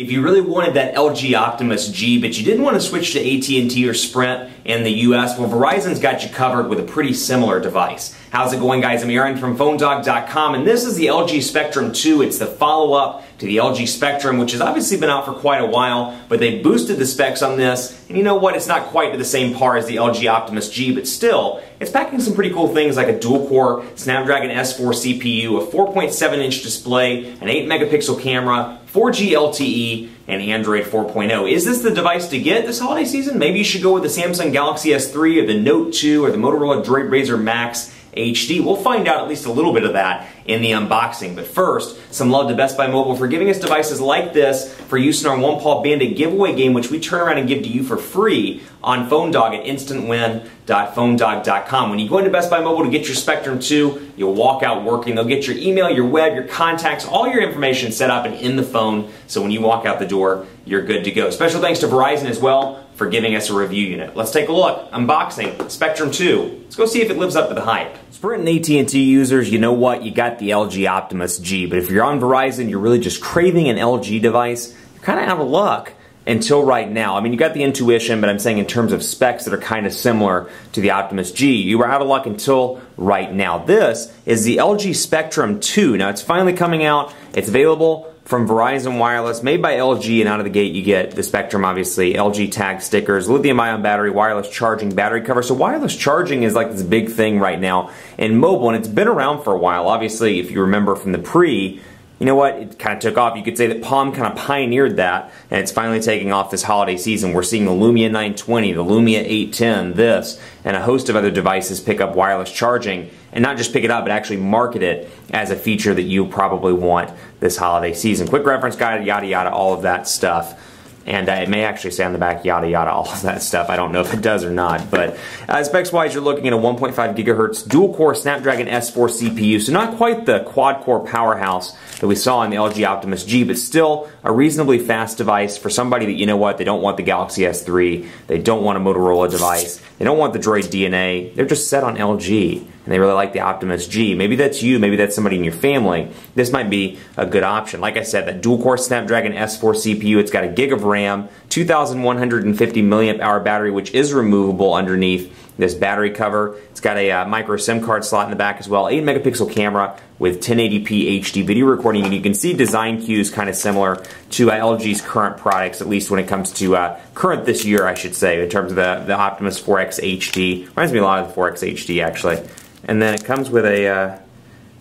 If you really wanted that LG Optimus G, but you didn't want to switch to AT&T or Sprint in the US, well, Verizon's got you covered with a pretty similar device. How's it going, guys? I'm Aaron from PhoneDog.com, and this is the LG Spectrum 2. It's the follow-up to the LG Spectrum, which has obviously been out for quite a while, but they boosted the specs on this, and you know what? It's not quite to the same par as the LG Optimus G, but still, it's packing some pretty cool things like a dual-core Snapdragon S4 CPU, a 4.7-inch display, an 8-megapixel camera, 4G LTE, and Android 4.0. Is this the device to get this holiday season? Maybe you should go with the Samsung Galaxy S3 or the Note 2 or the Motorola Droid Razr Max HD. We'll find out at least a little bit of that in the unboxing. But first, some love to Best Buy Mobile for giving us devices like this for use in our One Paw Bandit giveaway game, which we turn around and give to you for free on PhoneDog at instantwin.phonedog.com. When you go into Best Buy Mobile to get your Spectrum 2, you'll walk out working. They'll get your email, your web, your contacts, all your information set up and in the phone. So when you walk out the door, you're good to go. Special thanks to Verizon as well for giving us a review unit. Let's take a look. Unboxing Spectrum 2. Let's go see if it lives up to the hype. Sprint and AT&T users, you know what? You got the LG Optimus G, but if you're on Verizon, you're really just craving an LG device, you're kind of out of luck until right now. I mean, you got the Intuition, but I'm saying in terms of specs that are kind of similar to the Optimus G, you were out of luck until right now. This is the LG Spectrum 2. Now, it's finally coming out. It's available from Verizon Wireless, made by LG, and out of the gate you get the Spectrum, obviously, LG tag stickers, lithium-ion battery, wireless charging, battery cover. So wireless charging is like this big thing right now in mobile, and it's been around for a while. Obviously, if you remember from the pre, you know what, it kind of took off. You could say that Palm kind of pioneered that, and it's finally taking off this holiday season. We're seeing the Lumia 920, the Lumia 810, this, and a host of other devices pick up wireless charging, and not just pick it up, but actually market it as a feature that you probably want this holiday season. Quick reference guide, yada yada, all of that stuff and uh, it may actually say on the back yada yada all of that stuff. I don't know if it does or not. But uh, specs wise you're looking at a 1.5 gigahertz dual core Snapdragon S4 CPU so not quite the quad core powerhouse that we saw in the LG Optimus G but still a reasonably fast device for somebody that you know what they don't want the Galaxy S3 they don't want a Motorola device. They don't want the Droid DNA they're just set on LG and they really like the Optimus G. Maybe that's you, maybe that's somebody in your family. This might be a good option. Like I said, that dual-core Snapdragon S4 CPU, it's got a gig of RAM, 2,150 milliamp hour battery, which is removable underneath this battery cover. It's got a uh, micro SIM card slot in the back as well, 8 megapixel camera with 1080p HD video recording, and you can see design cues kind of similar to uh, LG's current products, at least when it comes to uh, current this year, I should say, in terms of the, the Optimus 4X HD. Reminds me a lot of the 4X HD, actually. And then it comes with a, uh,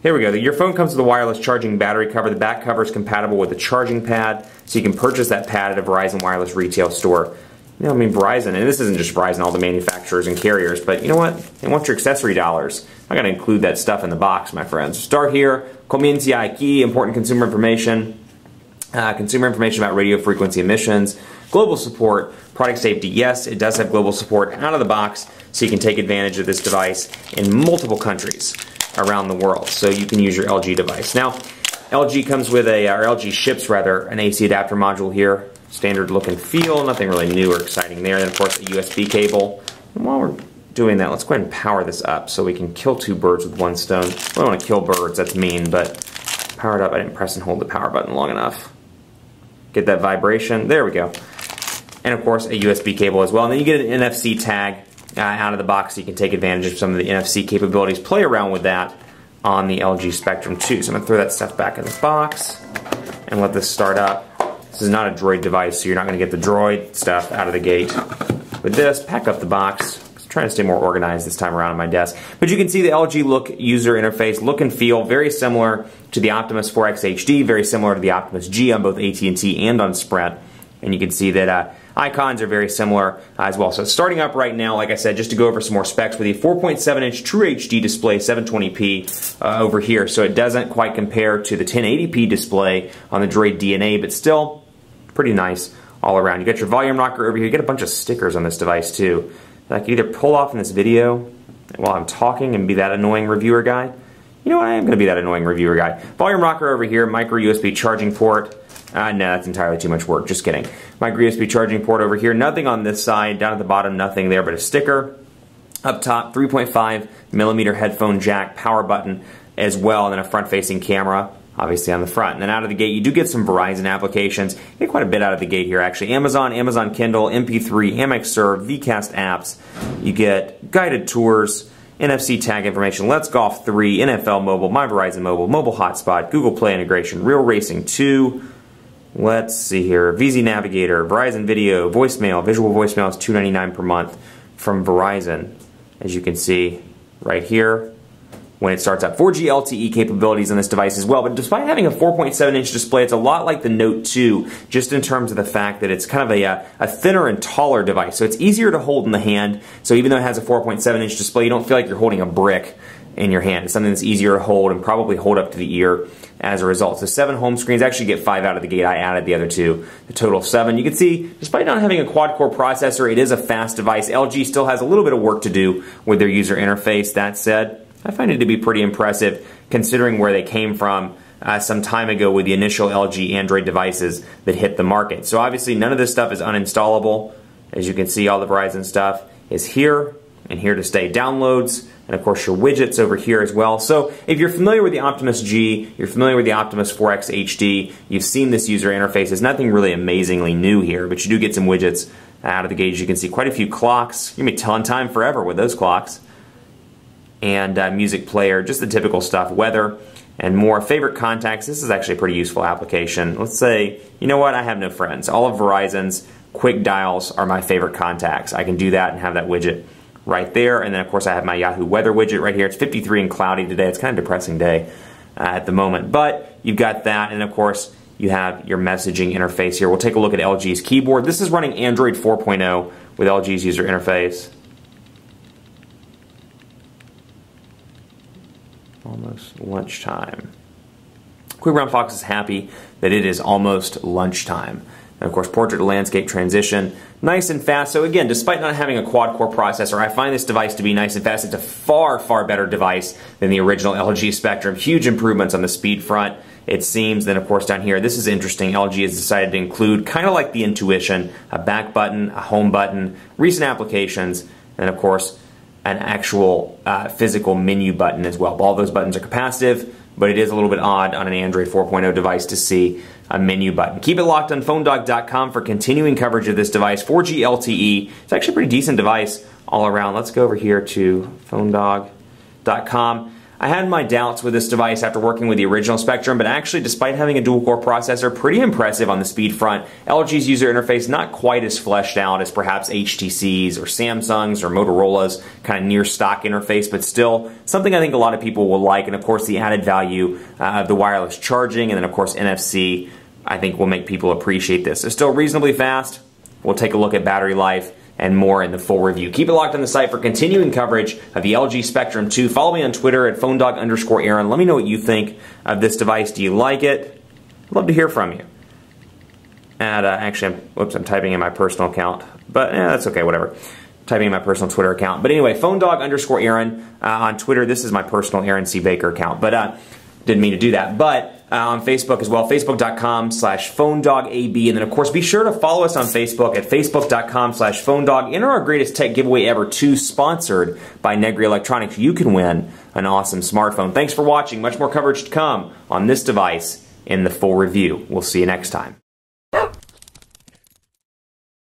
here we go. Your phone comes with a wireless charging battery cover. The back cover is compatible with the charging pad, so you can purchase that pad at a Verizon Wireless retail store. You know, I mean, Verizon, and this isn't just Verizon, all the manufacturers and carriers, but you know what? They want your accessory dollars. I gotta include that stuff in the box, my friends. Start here. Comienza aquí, important consumer information. Uh, consumer information about radio frequency emissions. Global support, product safety. Yes, it does have global support out of the box, so you can take advantage of this device in multiple countries around the world. So you can use your LG device. Now, LG comes with a, or LG ships rather, an AC adapter module here standard look and feel, nothing really new or exciting there. And of course, a USB cable. And while we're doing that, let's go ahead and power this up so we can kill two birds with one stone. We don't want to kill birds, that's mean, but power it up. I didn't press and hold the power button long enough. Get that vibration. There we go. And of course, a USB cable as well. And then you get an NFC tag uh, out of the box so you can take advantage of some of the NFC capabilities. Play around with that on the LG Spectrum 2. So I'm to throw that stuff back in the box and let this start up. This is not a droid device, so you're not going to get the droid stuff out of the gate. With this, pack up the box. I'm trying to stay more organized this time around on my desk. But you can see the LG look user interface, look and feel, very similar to the Optimus 4X HD, very similar to the Optimus G on both AT&T and on Sprint. And you can see that uh, icons are very similar uh, as well. So starting up right now, like I said, just to go over some more specs with a 4.7 inch True HD display, 720p uh, over here. So it doesn't quite compare to the 1080p display on the Droid DNA, but still pretty nice all around. You got your volume rocker over here. You get a bunch of stickers on this device too. That I could either pull off in this video while I'm talking and be that annoying reviewer guy. You know what, I am going to be that annoying reviewer guy. Volume rocker over here, micro USB charging port. Uh, no, that's entirely too much work, just kidding. Micro USB charging port over here, nothing on this side, down at the bottom, nothing there but a sticker. Up top, 3.5 millimeter headphone jack, power button as well, and then a front facing camera obviously on the front. And then out of the gate, you do get some Verizon applications. You get quite a bit out of the gate here, actually. Amazon, Amazon Kindle, MP3, Amex Serve, VCast apps. You get guided tours, NFC tag information, Let's Golf 3, NFL Mobile, My Verizon Mobile, Mobile Hotspot, Google Play integration, Real Racing 2. Let's see here. VZ Navigator, Verizon Video, voicemail. Visual voicemail is $2.99 per month from Verizon. As you can see right here, when it starts up. 4G LTE capabilities on this device as well, but despite having a 4.7 inch display, it's a lot like the Note 2, just in terms of the fact that it's kind of a, uh, a thinner and taller device. So it's easier to hold in the hand. So even though it has a 4.7 inch display, you don't feel like you're holding a brick in your hand. It's something that's easier to hold and probably hold up to the ear as a result. So seven home screens, actually get five out of the gate. I added the other two, the total of seven. You can see, despite not having a quad-core processor, it is a fast device. LG still has a little bit of work to do with their user interface. That said, I find it to be pretty impressive considering where they came from uh, some time ago with the initial LG Android devices that hit the market. So obviously none of this stuff is uninstallable. As you can see, all the Verizon stuff is here and here to stay. Downloads, and of course your widgets over here as well. So if you're familiar with the Optimus G, you're familiar with the Optimus 4X HD, you've seen this user interface. There's nothing really amazingly new here, but you do get some widgets out of the gate. You can see quite a few clocks. You're be telling time forever with those clocks and uh, music player, just the typical stuff, weather and more. Favorite contacts, this is actually a pretty useful application. Let's say, you know what, I have no friends. All of Verizon's quick dials are my favorite contacts. I can do that and have that widget right there. And then of course I have my Yahoo weather widget right here. It's 53 and cloudy today. It's kind of a depressing day uh, at the moment. But you've got that and of course you have your messaging interface here. We'll take a look at LG's keyboard. This is running Android 4.0 with LG's user interface. Almost lunchtime. Quick Brown Fox is happy that it is almost lunchtime. And of course, portrait to landscape transition, nice and fast. So again, despite not having a quad-core processor, I find this device to be nice and fast. It's a far, far better device than the original LG Spectrum. Huge improvements on the speed front, it seems. Then of course down here, this is interesting. LG has decided to include, kind of like the Intuition, a back button, a home button, recent applications, and of course, an actual uh, physical menu button as well. All those buttons are capacitive, but it is a little bit odd on an Android 4.0 device to see a menu button. Keep it locked on PhoneDog.com for continuing coverage of this device. 4G LTE. It's actually a pretty decent device all around. Let's go over here to PhoneDog.com. I had my doubts with this device after working with the original Spectrum, but actually, despite having a dual-core processor, pretty impressive on the speed front. LG's user interface not quite as fleshed out as perhaps HTC's or Samsung's or Motorola's kind of near stock interface, but still something I think a lot of people will like. And of course, the added value uh, of the wireless charging, and then of course NFC, I think will make people appreciate this. It's still reasonably fast. We'll take a look at battery life and more in the full review. Keep it locked on the site for continuing coverage of the LG Spectrum 2. Follow me on Twitter at PhoneDog underscore Aaron. Let me know what you think of this device. Do you like it? I'd love to hear from you. And uh, actually, I'm, whoops, I'm typing in my personal account, but eh, that's okay, whatever. typing in my personal Twitter account. But anyway, PhoneDog underscore Aaron uh, on Twitter. This is my personal Aaron C. Baker account, but uh, didn't mean to do that. But Uh, on Facebook as well, facebook.com slash phonedogab. And then, of course, be sure to follow us on Facebook at facebook.com slash phonedog. Enter our greatest tech giveaway ever, two sponsored by Negri Electronics. You can win an awesome smartphone. Thanks for watching. Much more coverage to come on this device in the full review. We'll see you next time.